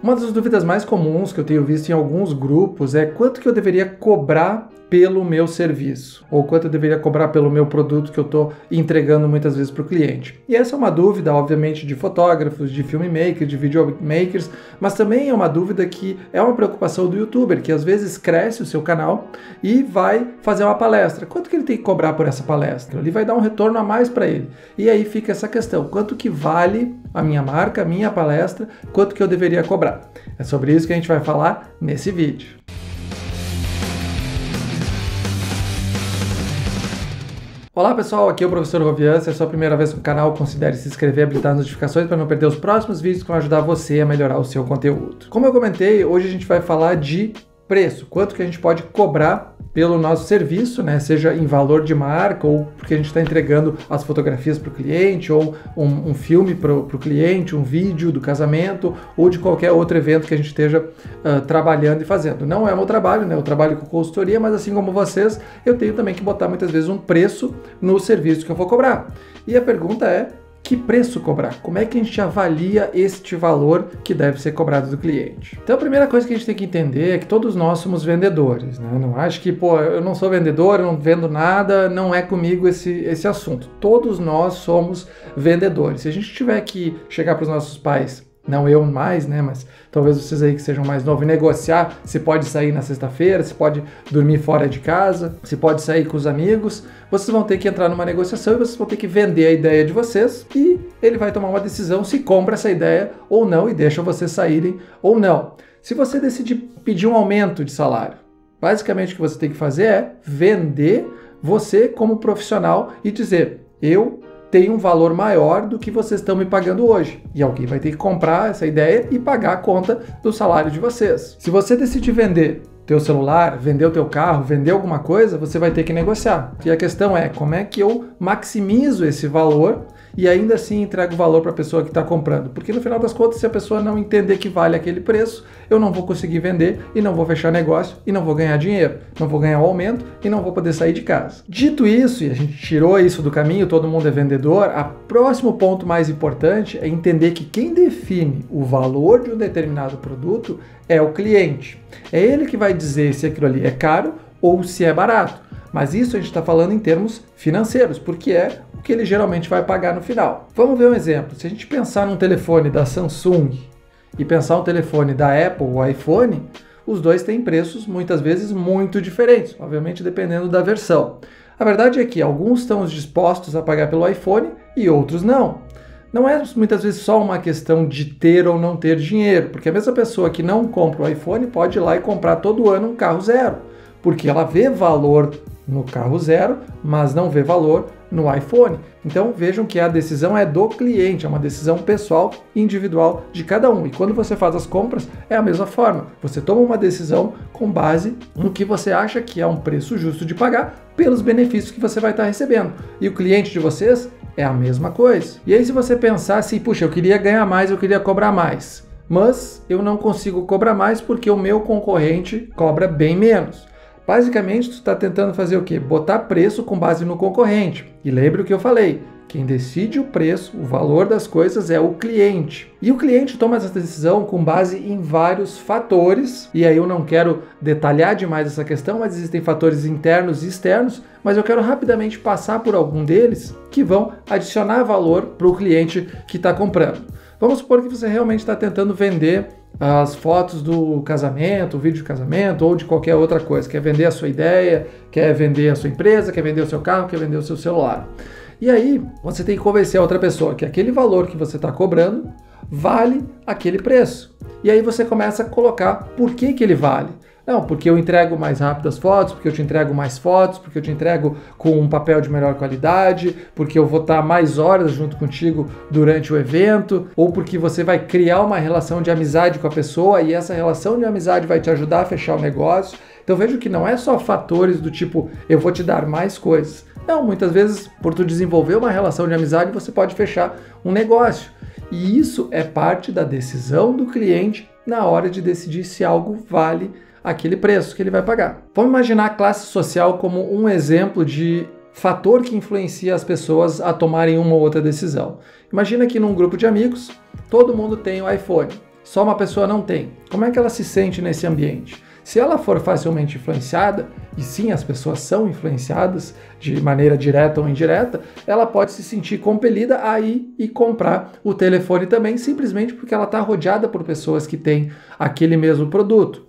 Uma das dúvidas mais comuns que eu tenho visto em alguns grupos é quanto que eu deveria cobrar pelo meu serviço, ou quanto eu deveria cobrar pelo meu produto que eu estou entregando muitas vezes para o cliente. E essa é uma dúvida, obviamente, de fotógrafos, de filmmakers, de videomakers, mas também é uma dúvida que é uma preocupação do youtuber, que às vezes cresce o seu canal e vai fazer uma palestra. Quanto que ele tem que cobrar por essa palestra? Ele vai dar um retorno a mais para ele. E aí fica essa questão, quanto que vale a minha marca, a minha palestra, quanto que eu deveria cobrar? É sobre isso que a gente vai falar nesse vídeo. Olá pessoal, aqui é o professor Rovian. Se é a sua primeira vez no canal, considere se inscrever e habilitar as notificações para não perder os próximos vídeos que vão ajudar você a melhorar o seu conteúdo. Como eu comentei, hoje a gente vai falar de preço, quanto que a gente pode cobrar pelo nosso serviço, né? seja em valor de marca ou porque a gente está entregando as fotografias para o cliente ou um, um filme para o cliente, um vídeo do casamento ou de qualquer outro evento que a gente esteja uh, trabalhando e fazendo. Não é meu trabalho, né? eu trabalho com consultoria, mas assim como vocês, eu tenho também que botar muitas vezes um preço no serviço que eu vou cobrar. E a pergunta é, que preço cobrar? Como é que a gente avalia este valor que deve ser cobrado do cliente? Então a primeira coisa que a gente tem que entender é que todos nós somos vendedores, né? Não acho que, pô, eu não sou vendedor, eu não vendo nada, não é comigo esse, esse assunto. Todos nós somos vendedores. Se a gente tiver que chegar para os nossos pais não eu mais, né? Mas talvez vocês aí que sejam mais novos, negociar se pode sair na sexta-feira, se pode dormir fora de casa, se pode sair com os amigos. Vocês vão ter que entrar numa negociação e vocês vão ter que vender a ideia de vocês e ele vai tomar uma decisão se compra essa ideia ou não e deixa vocês saírem ou não. Se você decidir pedir um aumento de salário, basicamente o que você tem que fazer é vender você como profissional e dizer: eu tem um valor maior do que vocês estão me pagando hoje. E alguém vai ter que comprar essa ideia e pagar a conta do salário de vocês. Se você decidir vender teu celular, vender o teu carro, vender alguma coisa, você vai ter que negociar. E a questão é como é que eu maximizo esse valor e ainda assim entrego valor para a pessoa que está comprando. Porque no final das contas, se a pessoa não entender que vale aquele preço, eu não vou conseguir vender e não vou fechar negócio e não vou ganhar dinheiro, não vou ganhar o aumento e não vou poder sair de casa. Dito isso, e a gente tirou isso do caminho, todo mundo é vendedor, o próximo ponto mais importante é entender que quem define o valor de um determinado produto é o cliente. É ele que vai dizer se aquilo ali é caro ou se é barato. Mas isso a gente está falando em termos financeiros, porque é o que ele geralmente vai pagar no final. Vamos ver um exemplo. Se a gente pensar num telefone da Samsung e pensar um telefone da Apple ou iPhone, os dois têm preços muitas vezes muito diferentes, obviamente dependendo da versão. A verdade é que alguns estão dispostos a pagar pelo iPhone e outros não. Não é muitas vezes só uma questão de ter ou não ter dinheiro, porque a mesma pessoa que não compra o iPhone pode ir lá e comprar todo ano um carro zero, porque ela vê valor no carro zero, mas não vê valor no iPhone. Então vejam que a decisão é do cliente, é uma decisão pessoal individual de cada um. E quando você faz as compras, é a mesma forma. Você toma uma decisão com base no que você acha que é um preço justo de pagar pelos benefícios que você vai estar recebendo. E o cliente de vocês é a mesma coisa. E aí, se você pensar assim, puxa, eu queria ganhar mais, eu queria cobrar mais, mas eu não consigo cobrar mais porque o meu concorrente cobra bem menos. Basicamente, tu está tentando fazer o quê? Botar preço com base no concorrente. E lembre o que eu falei: quem decide o preço, o valor das coisas é o cliente. E o cliente toma essa decisão com base em vários fatores, e aí eu não quero detalhar demais essa questão, mas existem fatores internos e externos, mas eu quero rapidamente passar por algum deles que vão adicionar valor para o cliente que está comprando. Vamos supor que você realmente está tentando vender as fotos do casamento, o vídeo de casamento ou de qualquer outra coisa. Quer vender a sua ideia, quer vender a sua empresa, quer vender o seu carro, quer vender o seu celular. E aí você tem que convencer a outra pessoa que aquele valor que você está cobrando vale aquele preço. E aí você começa a colocar por que, que ele vale. Não, porque eu entrego mais rápido as fotos, porque eu te entrego mais fotos, porque eu te entrego com um papel de melhor qualidade, porque eu vou estar mais horas junto contigo durante o evento, ou porque você vai criar uma relação de amizade com a pessoa e essa relação de amizade vai te ajudar a fechar o negócio. Então vejo que não é só fatores do tipo eu vou te dar mais coisas. Não, muitas vezes por tu desenvolver uma relação de amizade você pode fechar um negócio. E isso é parte da decisão do cliente na hora de decidir se algo vale aquele preço que ele vai pagar. Vamos imaginar a classe social como um exemplo de fator que influencia as pessoas a tomarem uma ou outra decisão. Imagina que num grupo de amigos, todo mundo tem o um iPhone. só uma pessoa não tem? Como é que ela se sente nesse ambiente? Se ela for facilmente influenciada, e sim as pessoas são influenciadas de maneira direta ou indireta, ela pode se sentir compelida a ir e comprar o telefone também, simplesmente porque ela está rodeada por pessoas que têm aquele mesmo produto.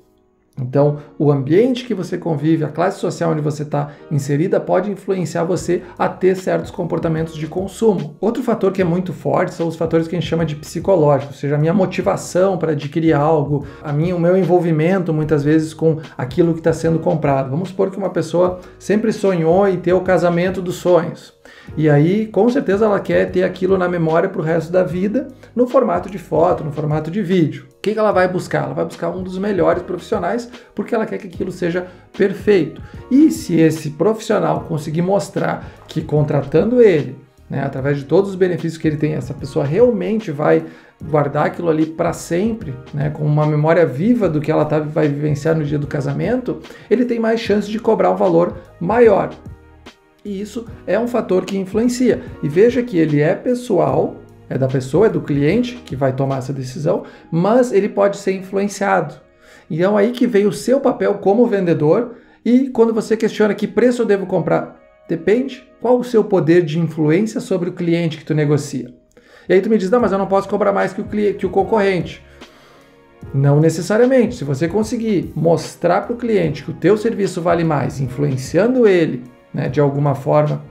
Então, o ambiente que você convive, a classe social onde você está inserida, pode influenciar você a ter certos comportamentos de consumo. Outro fator que é muito forte são os fatores que a gente chama de psicológicos, ou seja, a minha motivação para adquirir algo, a minha, o meu envolvimento muitas vezes com aquilo que está sendo comprado. Vamos supor que uma pessoa sempre sonhou em ter o casamento dos sonhos. E aí, com certeza, ela quer ter aquilo na memória para o resto da vida, no formato de foto, no formato de vídeo. O que ela vai buscar? Ela vai buscar um dos melhores profissionais porque ela quer que aquilo seja perfeito. E se esse profissional conseguir mostrar que contratando ele, né, através de todos os benefícios que ele tem, essa pessoa realmente vai guardar aquilo ali para sempre, né, com uma memória viva do que ela tá, vai vivenciar no dia do casamento, ele tem mais chance de cobrar um valor maior. E isso é um fator que influencia. E veja que ele é pessoal, é da pessoa, é do cliente que vai tomar essa decisão, mas ele pode ser influenciado. Então aí que vem o seu papel como vendedor e quando você questiona que preço eu devo comprar, depende qual o seu poder de influência sobre o cliente que tu negocia. E aí tu me diz, não, mas eu não posso cobrar mais que o, que o concorrente. Não necessariamente. Se você conseguir mostrar para o cliente que o teu serviço vale mais, influenciando ele né, de alguma forma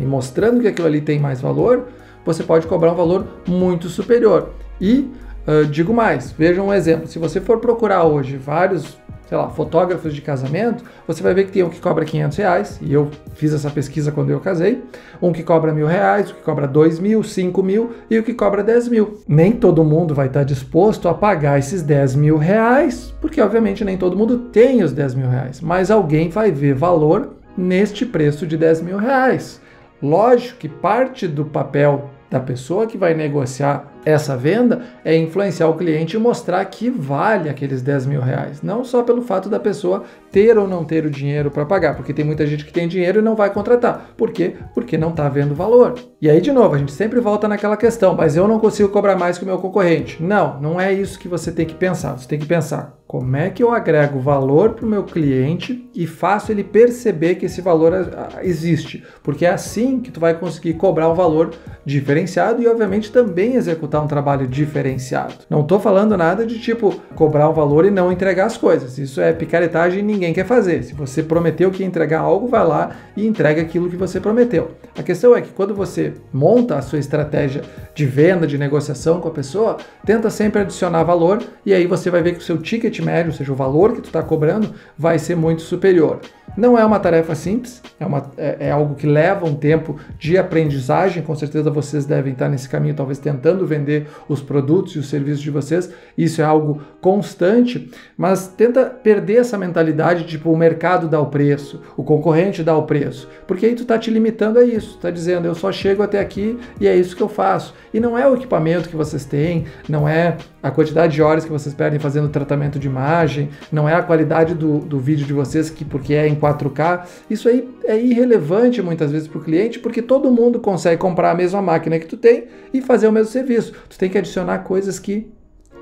e mostrando que aquilo ali tem mais valor, você pode cobrar um valor muito superior. E uh, digo mais, veja um exemplo: se você for procurar hoje vários, sei lá, fotógrafos de casamento, você vai ver que tem um que cobra 500 reais, e eu fiz essa pesquisa quando eu casei, um que cobra mil reais, o que cobra dois mil, cinco mil e o que cobra 10 mil. Nem todo mundo vai estar disposto a pagar esses 10 mil reais, porque obviamente nem todo mundo tem os 10 mil reais, mas alguém vai ver valor neste preço de 10 mil reais. Lógico que parte do papel da pessoa que vai negociar essa venda é influenciar o cliente e mostrar que vale aqueles 10 mil reais. Não só pelo fato da pessoa ter ou não ter o dinheiro para pagar, porque tem muita gente que tem dinheiro e não vai contratar. Por quê? Porque não está vendo valor. E aí, de novo, a gente sempre volta naquela questão, mas eu não consigo cobrar mais que o meu concorrente. Não, não é isso que você tem que pensar. Você tem que pensar como é que eu agrego valor para o meu cliente e faço ele perceber que esse valor existe. Porque é assim que tu vai conseguir cobrar um valor diferenciado e, obviamente, também executar um trabalho diferenciado. Não estou falando nada de tipo cobrar um valor e não entregar as coisas. Isso é picaretagem e ninguém quer fazer. Se você prometeu que ia entregar algo, vai lá e entrega aquilo que você prometeu. A questão é que quando você monta a sua estratégia de venda, de negociação com a pessoa, tenta sempre adicionar valor e aí você vai ver que o seu ticket médio, ou seja, o valor que tu está cobrando, vai ser muito superior. Não é uma tarefa simples, é, uma, é, é, algo que leva um tempo de aprendizagem. Com certeza vocês devem estar nesse caminho, talvez tentando vender os produtos e os serviços de vocês. Isso é algo constante, mas tenta perder essa mentalidade tipo o mercado dá o preço, o concorrente dá o preço, porque aí tu está te limitando a isso. Está dizendo eu só chego até aqui e é isso que eu faço. E não é o equipamento que vocês têm, não é a quantidade de horas que vocês perdem fazendo tratamento de imagem, não é a qualidade do, do vídeo de vocês que porque é em 4K. Isso aí é irrelevante muitas vezes para o cliente, porque todo mundo consegue comprar a mesma máquina que tu tem e fazer o mesmo serviço. Tu tem que adicionar coisas que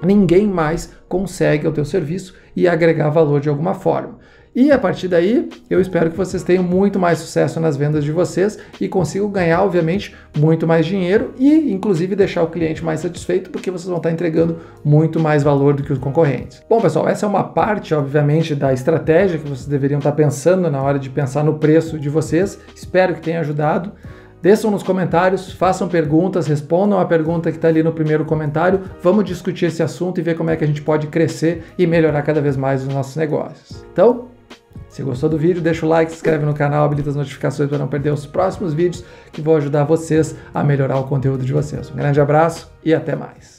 ninguém mais consegue ao teu serviço e agregar valor de alguma forma. E a partir daí, eu espero que vocês tenham muito mais sucesso nas vendas de vocês e consigam ganhar, obviamente, muito mais dinheiro e, inclusive, deixar o cliente mais satisfeito, porque vocês vão estar entregando muito mais valor do que os concorrentes. Bom, pessoal, essa é uma parte, obviamente, da estratégia que vocês deveriam estar pensando na hora de pensar no preço de vocês. Espero que tenha ajudado. Desçam nos comentários, façam perguntas, respondam a pergunta que está ali no primeiro comentário. Vamos discutir esse assunto e ver como é que a gente pode crescer e melhorar cada vez mais os nossos negócios. Então, se gostou do vídeo, deixa o like, se inscreve no canal, habilita as notificações para não perder os próximos vídeos que vão ajudar vocês a melhorar o conteúdo de vocês. Um grande abraço e até mais.